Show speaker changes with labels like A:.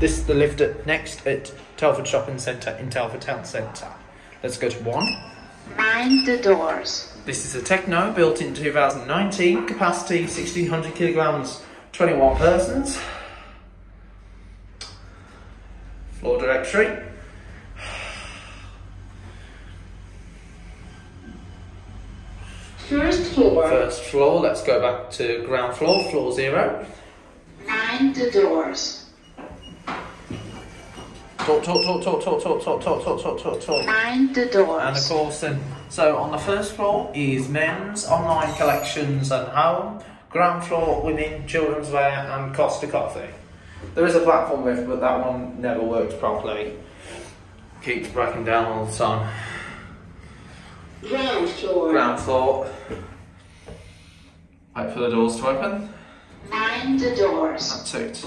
A: This is the lift at, next at Telford Shopping Centre in Telford Town Centre. Let's go to one.
B: Mind the doors.
A: This is a Tecno built in 2019, capacity 1600 kilograms, 21 persons. Floor directory.
B: First floor.
A: First floor, let's go back to ground floor, floor zero.
B: Mind the doors.
A: Talk, talk, talk, talk, talk, talk, talk, talk, talk, talk, talk, talk.
B: Mind the doors.
A: And of course, then, so on the first floor is men's, online collections and home. Ground floor, women, children's wear and Costa Coffee. There is a platform lift, but that one never works properly. Keeps breaking down all the time.
B: Ground floor.
A: Ground floor. Wait for the doors to open.
B: Mind the doors.
A: That's it.